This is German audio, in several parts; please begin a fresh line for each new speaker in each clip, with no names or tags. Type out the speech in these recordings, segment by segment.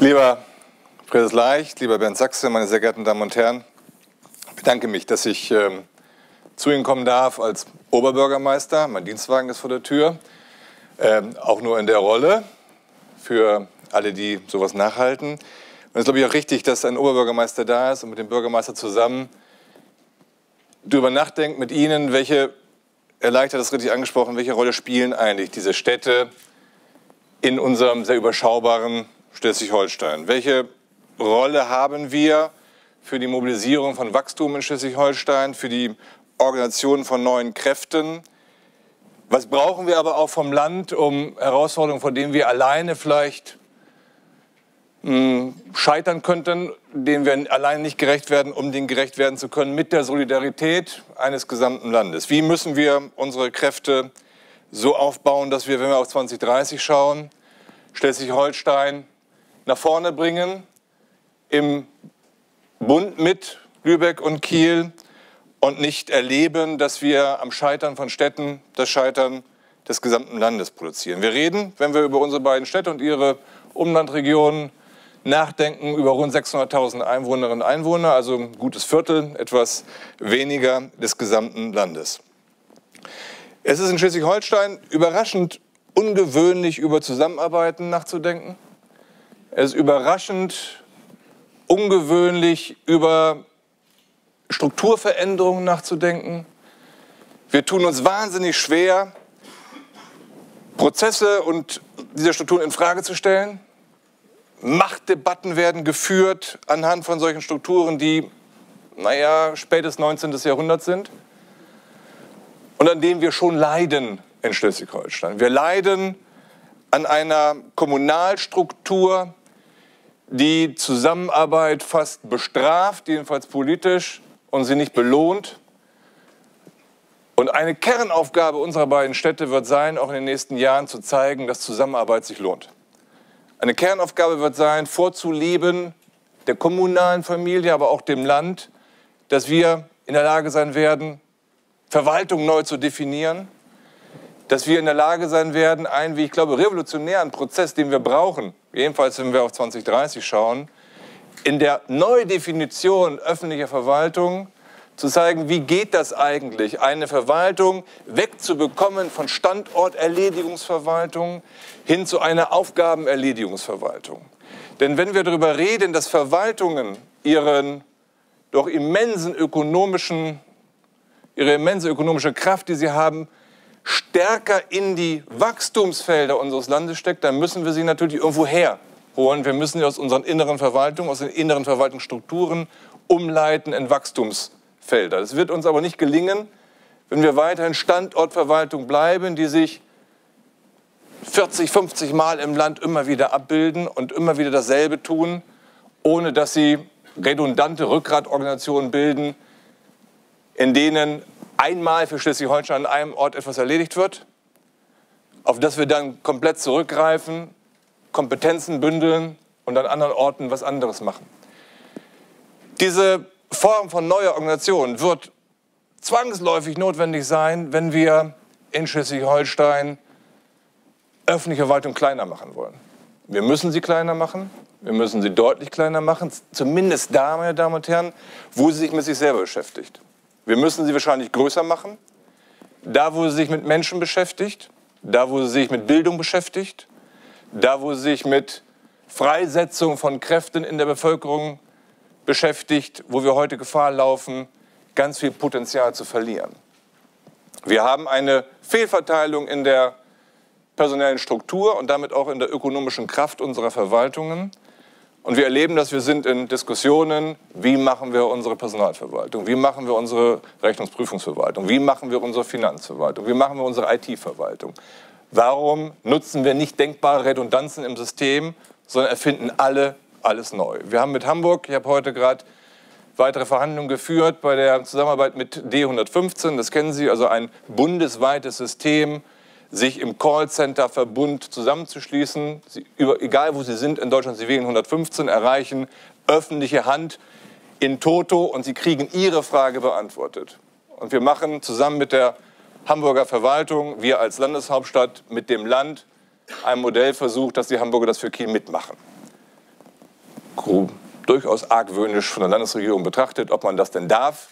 Lieber Fritz Leicht, lieber Bernd Sachse, meine sehr geehrten Damen und Herren, ich bedanke mich, dass ich ähm, zu Ihnen kommen darf als Oberbürgermeister. Mein Dienstwagen ist vor der Tür. Ähm, auch nur in der Rolle für alle, die sowas nachhalten. Und es ist, glaube ich, auch richtig, dass ein Oberbürgermeister da ist und mit dem Bürgermeister zusammen darüber nachdenkt mit Ihnen, welche, Herr Leicht hat das richtig angesprochen, welche Rolle spielen eigentlich diese Städte in unserem sehr überschaubaren Schleswig-Holstein? Welche Rolle haben wir für die Mobilisierung von Wachstum in Schleswig-Holstein, für die Organisation von neuen Kräften? Was brauchen wir aber auch vom Land, um Herausforderungen, vor denen wir alleine vielleicht hm, scheitern könnten, denen wir alleine nicht gerecht werden, um denen gerecht werden zu können, mit der Solidarität eines gesamten Landes? Wie müssen wir unsere Kräfte so aufbauen, dass wir, wenn wir auf 2030 schauen, Schleswig-Holstein nach vorne bringen, im Bund mit Lübeck und Kiel und nicht erleben, dass wir am Scheitern von Städten das Scheitern des gesamten Landes produzieren. Wir reden, wenn wir über unsere beiden Städte und ihre Umlandregionen nachdenken, über rund 600.000 Einwohnerinnen und Einwohner, also ein gutes Viertel, etwas weniger des gesamten Landes. Es ist in Schleswig-Holstein überraschend ungewöhnlich, über Zusammenarbeiten nachzudenken. Es ist überraschend ungewöhnlich, über Strukturveränderungen nachzudenken. Wir tun uns wahnsinnig schwer, Prozesse und diese Strukturen in Frage zu stellen. Machtdebatten werden geführt anhand von solchen Strukturen, die, naja, spätes 19. Jahrhundert sind und an denen wir schon leiden in Schleswig-Holstein. Wir leiden an einer Kommunalstruktur, die Zusammenarbeit fast bestraft, jedenfalls politisch, und sie nicht belohnt. Und eine Kernaufgabe unserer beiden Städte wird sein, auch in den nächsten Jahren zu zeigen, dass Zusammenarbeit sich lohnt. Eine Kernaufgabe wird sein, vorzuleben der kommunalen Familie, aber auch dem Land, dass wir in der Lage sein werden, Verwaltung neu zu definieren, dass wir in der Lage sein werden, einen, wie ich glaube, revolutionären Prozess, den wir brauchen, jedenfalls wenn wir auf 2030 schauen, in der Neudefinition öffentlicher Verwaltung zu zeigen, wie geht das eigentlich, eine Verwaltung wegzubekommen von Standorterledigungsverwaltung hin zu einer Aufgabenerledigungsverwaltung. Denn wenn wir darüber reden, dass Verwaltungen ihren doch immensen ökonomischen, ihre immense ökonomische Kraft, die sie haben, stärker in die Wachstumsfelder unseres Landes steckt, dann müssen wir sie natürlich irgendwo herholen. Wir müssen sie aus unseren inneren Verwaltungen, aus den inneren Verwaltungsstrukturen umleiten in Wachstumsfelder. Das wird uns aber nicht gelingen, wenn wir weiterhin Standortverwaltung bleiben, die sich 40, 50 Mal im Land immer wieder abbilden und immer wieder dasselbe tun, ohne dass sie redundante Rückgratorganisationen bilden, in denen einmal für Schleswig-Holstein an einem Ort etwas erledigt wird, auf das wir dann komplett zurückgreifen, Kompetenzen bündeln und an anderen Orten was anderes machen. Diese Form von neuer Organisation wird zwangsläufig notwendig sein, wenn wir in Schleswig-Holstein öffentliche Verwaltung kleiner machen wollen. Wir müssen sie kleiner machen, wir müssen sie deutlich kleiner machen, zumindest da, meine Damen und Herren, wo sie sich mit sich selber beschäftigt. Wir müssen sie wahrscheinlich größer machen. Da, wo sie sich mit Menschen beschäftigt, da, wo sie sich mit Bildung beschäftigt, da, wo sie sich mit Freisetzung von Kräften in der Bevölkerung beschäftigt, wo wir heute Gefahr laufen, ganz viel Potenzial zu verlieren. Wir haben eine Fehlverteilung in der personellen Struktur und damit auch in der ökonomischen Kraft unserer Verwaltungen. Und wir erleben dass wir sind in Diskussionen, wie machen wir unsere Personalverwaltung, wie machen wir unsere Rechnungsprüfungsverwaltung, wie machen wir unsere Finanzverwaltung, wie machen wir unsere IT-Verwaltung. Warum nutzen wir nicht denkbare Redundanzen im System, sondern erfinden alle alles neu. Wir haben mit Hamburg, ich habe heute gerade weitere Verhandlungen geführt bei der Zusammenarbeit mit D115, das kennen Sie, also ein bundesweites System, sich im Callcenter-Verbund zusammenzuschließen. Sie, über, egal wo Sie sind in Deutschland, Sie wählen 115, erreichen öffentliche Hand in Toto und Sie kriegen Ihre Frage beantwortet. Und wir machen zusammen mit der Hamburger Verwaltung, wir als Landeshauptstadt mit dem Land, ein Modellversuch, dass die Hamburger das für Kiel mitmachen. durchaus argwöhnisch von der Landesregierung betrachtet, ob man das denn darf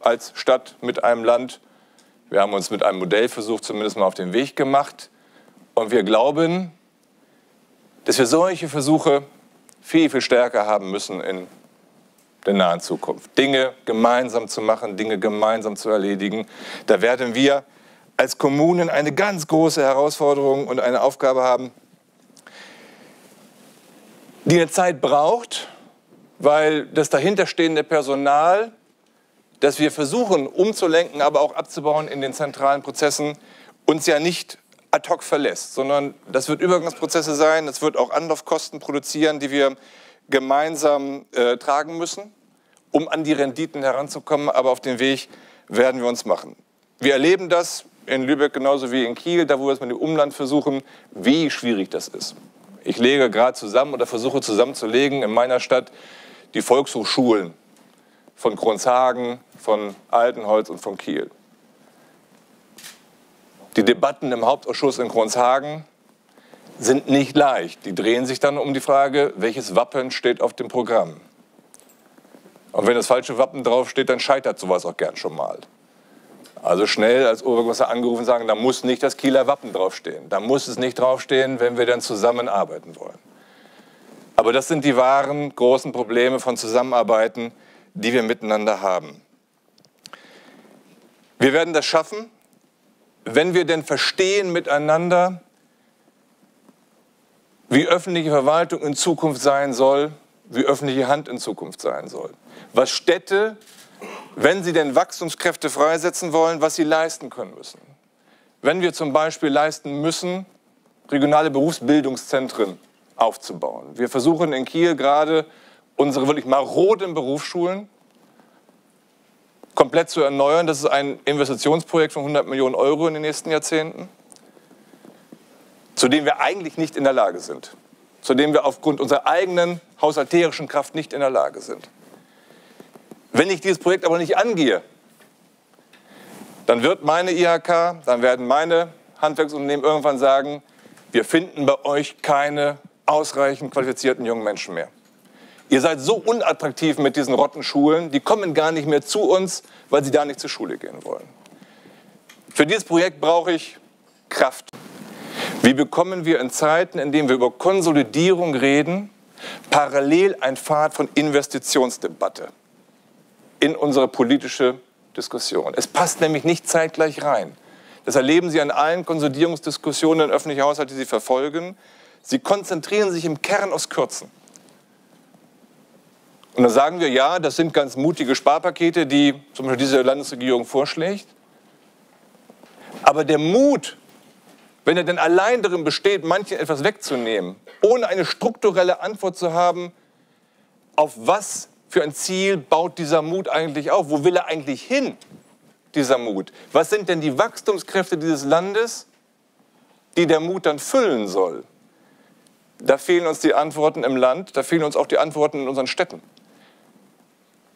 als Stadt mit einem Land. Wir haben uns mit einem Modellversuch zumindest mal auf den Weg gemacht. Und wir glauben, dass wir solche Versuche viel, viel stärker haben müssen in der nahen Zukunft. Dinge gemeinsam zu machen, Dinge gemeinsam zu erledigen. Da werden wir als Kommunen eine ganz große Herausforderung und eine Aufgabe haben, die eine Zeit braucht, weil das dahinterstehende Personal, das wir versuchen umzulenken, aber auch abzubauen in den zentralen Prozessen, uns ja nicht ad hoc verlässt, sondern das wird Übergangsprozesse sein, das wird auch Anlaufkosten produzieren, die wir gemeinsam äh, tragen müssen, um an die Renditen heranzukommen, aber auf dem Weg werden wir uns machen. Wir erleben das in Lübeck genauso wie in Kiel, da wo wir es mit dem Umland versuchen, wie schwierig das ist. Ich lege gerade zusammen oder versuche zusammenzulegen in meiner Stadt die Volkshochschulen von Kronshagen, von Altenholz und von Kiel. Die Debatten im Hauptausschuss in Kronshagen sind nicht leicht. Die drehen sich dann um die Frage, welches Wappen steht auf dem Programm. Und wenn das falsche Wappen draufsteht, dann scheitert sowas auch gern schon mal. Also schnell als Oberbürgermeister angerufen sagen, da muss nicht das Kieler Wappen draufstehen. Da muss es nicht draufstehen, wenn wir dann zusammenarbeiten wollen. Aber das sind die wahren großen Probleme von Zusammenarbeiten, die wir miteinander haben. Wir werden das schaffen, wenn wir denn verstehen miteinander, wie öffentliche Verwaltung in Zukunft sein soll, wie öffentliche Hand in Zukunft sein soll. Was Städte, wenn sie denn Wachstumskräfte freisetzen wollen, was sie leisten können müssen. Wenn wir zum Beispiel leisten müssen, regionale Berufsbildungszentren aufzubauen. Wir versuchen in Kiel gerade unsere wirklich maroden Berufsschulen komplett zu erneuern. Das ist ein Investitionsprojekt von 100 Millionen Euro in den nächsten Jahrzehnten, zu dem wir eigentlich nicht in der Lage sind, zu dem wir aufgrund unserer eigenen haushalterischen Kraft nicht in der Lage sind. Wenn ich dieses Projekt aber nicht angehe, dann wird meine IHK, dann werden meine Handwerksunternehmen irgendwann sagen, wir finden bei euch keine ausreichend qualifizierten jungen Menschen mehr. Ihr seid so unattraktiv mit diesen Rottenschulen, die kommen gar nicht mehr zu uns, weil sie da nicht zur Schule gehen wollen. Für dieses Projekt brauche ich Kraft. Wie bekommen wir in Zeiten, in denen wir über Konsolidierung reden, parallel ein Pfad von Investitionsdebatte in unsere politische Diskussion? Es passt nämlich nicht zeitgleich rein. Das erleben Sie an allen Konsolidierungsdiskussionen in öffentlichen Haushalten, die Sie verfolgen. Sie konzentrieren sich im Kern aufs Kürzen. Und dann sagen wir, ja, das sind ganz mutige Sparpakete, die zum Beispiel diese Landesregierung vorschlägt. Aber der Mut, wenn er denn allein darin besteht, manchen etwas wegzunehmen, ohne eine strukturelle Antwort zu haben, auf was für ein Ziel baut dieser Mut eigentlich auf? Wo will er eigentlich hin, dieser Mut? Was sind denn die Wachstumskräfte dieses Landes, die der Mut dann füllen soll? Da fehlen uns die Antworten im Land, da fehlen uns auch die Antworten in unseren Städten.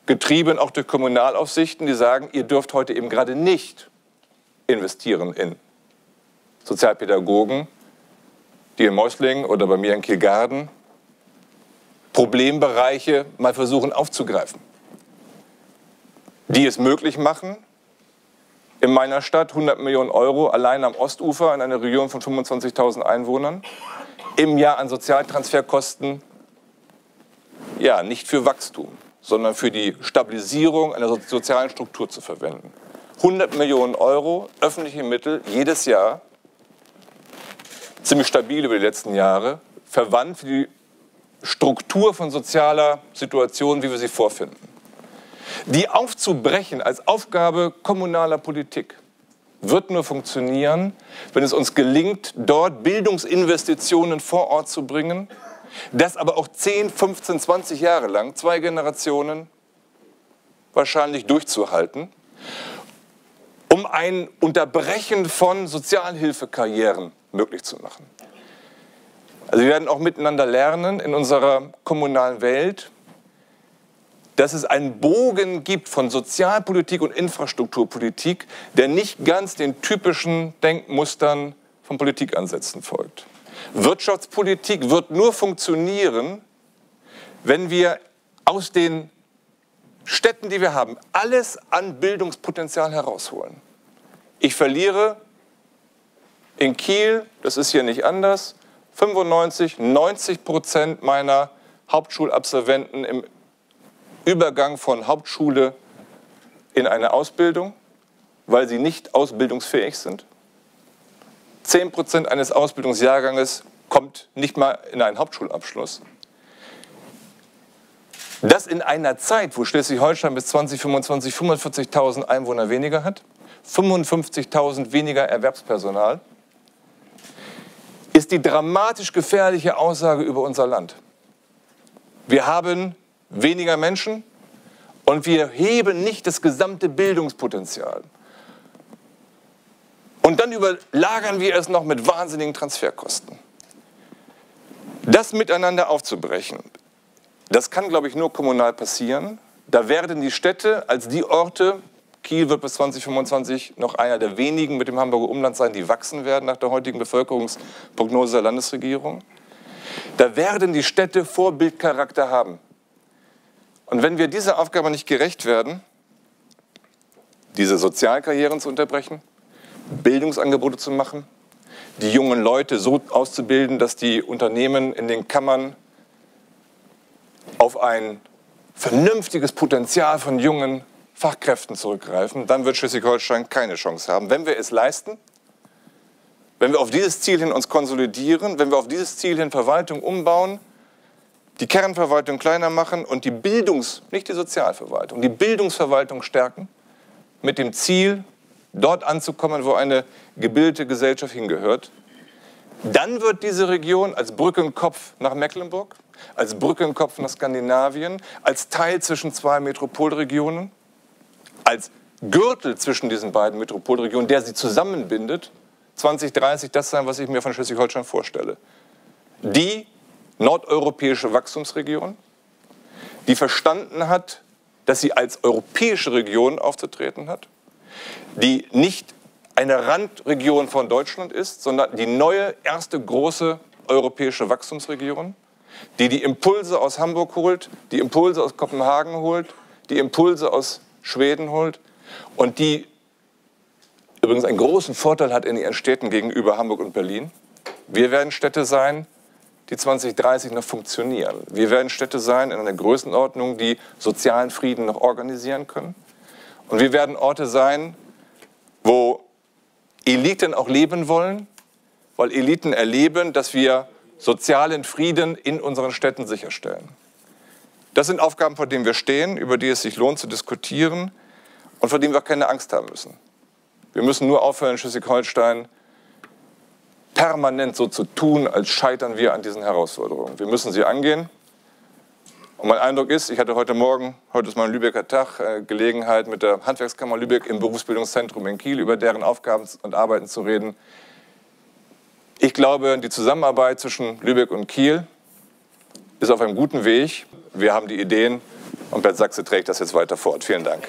Getrieben auch durch Kommunalaufsichten, die sagen, ihr dürft heute eben gerade nicht investieren in Sozialpädagogen, die in Mäuslingen oder bei mir in Kielgarden Problembereiche mal versuchen aufzugreifen, die es möglich machen, in meiner Stadt 100 Millionen Euro allein am Ostufer in einer Region von 25.000 Einwohnern im Jahr an Sozialtransferkosten, ja, nicht für Wachstum, sondern für die Stabilisierung einer sozialen Struktur zu verwenden. 100 Millionen Euro öffentliche Mittel jedes Jahr, ziemlich stabil über die letzten Jahre, verwandt für die Struktur von sozialer Situation, wie wir sie vorfinden. Die aufzubrechen als Aufgabe kommunaler Politik wird nur funktionieren, wenn es uns gelingt, dort Bildungsinvestitionen vor Ort zu bringen, das aber auch 10, 15, 20 Jahre lang, zwei Generationen wahrscheinlich durchzuhalten, um ein Unterbrechen von Sozialhilfekarrieren möglich zu machen. Also wir werden auch miteinander lernen in unserer kommunalen Welt, dass es einen Bogen gibt von Sozialpolitik und Infrastrukturpolitik, der nicht ganz den typischen Denkmustern von Politikansätzen folgt. Wirtschaftspolitik wird nur funktionieren, wenn wir aus den Städten, die wir haben, alles an Bildungspotenzial herausholen. Ich verliere in Kiel, das ist hier nicht anders, 95, 90 Prozent meiner Hauptschulabsolventen im Übergang von Hauptschule in eine Ausbildung, weil sie nicht ausbildungsfähig sind. 10 Prozent eines Ausbildungsjahrganges kommt nicht mal in einen Hauptschulabschluss. Das in einer Zeit, wo Schleswig-Holstein bis 2025 45.000 Einwohner weniger hat, 55.000 weniger Erwerbspersonal, ist die dramatisch gefährliche Aussage über unser Land. Wir haben weniger Menschen und wir heben nicht das gesamte Bildungspotenzial. Und dann überlagern wir es noch mit wahnsinnigen Transferkosten. Das miteinander aufzubrechen, das kann, glaube ich, nur kommunal passieren. Da werden die Städte als die Orte, Kiel wird bis 2025 noch einer der wenigen mit dem Hamburger Umland sein, die wachsen werden nach der heutigen Bevölkerungsprognose der Landesregierung. Da werden die Städte Vorbildcharakter haben. Und wenn wir dieser Aufgabe nicht gerecht werden, diese Sozialkarrieren zu unterbrechen, Bildungsangebote zu machen, die jungen Leute so auszubilden, dass die Unternehmen in den Kammern auf ein vernünftiges Potenzial von jungen Fachkräften zurückgreifen, dann wird Schleswig-Holstein keine Chance haben. Wenn wir es leisten, wenn wir auf dieses Ziel hin uns konsolidieren, wenn wir auf dieses Ziel hin Verwaltung umbauen, die Kernverwaltung kleiner machen und die Bildungs-, nicht die Sozialverwaltung, die Bildungsverwaltung stärken, mit dem Ziel, dort anzukommen, wo eine gebildete Gesellschaft hingehört, dann wird diese Region als Brückenkopf nach Mecklenburg, als Brückenkopf nach Skandinavien, als Teil zwischen zwei Metropolregionen, als Gürtel zwischen diesen beiden Metropolregionen, der sie zusammenbindet, 2030 das sein, was ich mir von Schleswig-Holstein vorstelle. Die nordeuropäische Wachstumsregion, die verstanden hat, dass sie als europäische Region aufzutreten hat, die nicht eine Randregion von Deutschland ist, sondern die neue erste große europäische Wachstumsregion, die die Impulse aus Hamburg holt, die Impulse aus Kopenhagen holt, die Impulse aus Schweden holt und die übrigens einen großen Vorteil hat in ihren Städten gegenüber Hamburg und Berlin. Wir werden Städte sein, die 2030 noch funktionieren. Wir werden Städte sein in einer Größenordnung, die sozialen Frieden noch organisieren können. Und wir werden Orte sein, wo Eliten auch leben wollen, weil Eliten erleben, dass wir sozialen Frieden in unseren Städten sicherstellen. Das sind Aufgaben, vor denen wir stehen, über die es sich lohnt zu diskutieren und vor denen wir auch keine Angst haben müssen. Wir müssen nur aufhören, Schleswig-Holstein permanent so zu tun, als scheitern wir an diesen Herausforderungen. Wir müssen sie angehen. Und mein Eindruck ist, ich hatte heute Morgen, heute ist mein Lübecker Tag, äh, Gelegenheit mit der Handwerkskammer Lübeck im Berufsbildungszentrum in Kiel über deren Aufgaben und Arbeiten zu reden. Ich glaube, die Zusammenarbeit zwischen Lübeck und Kiel ist auf einem guten Weg. Wir haben die Ideen und Bert Sachse trägt das jetzt weiter fort. Vielen Dank.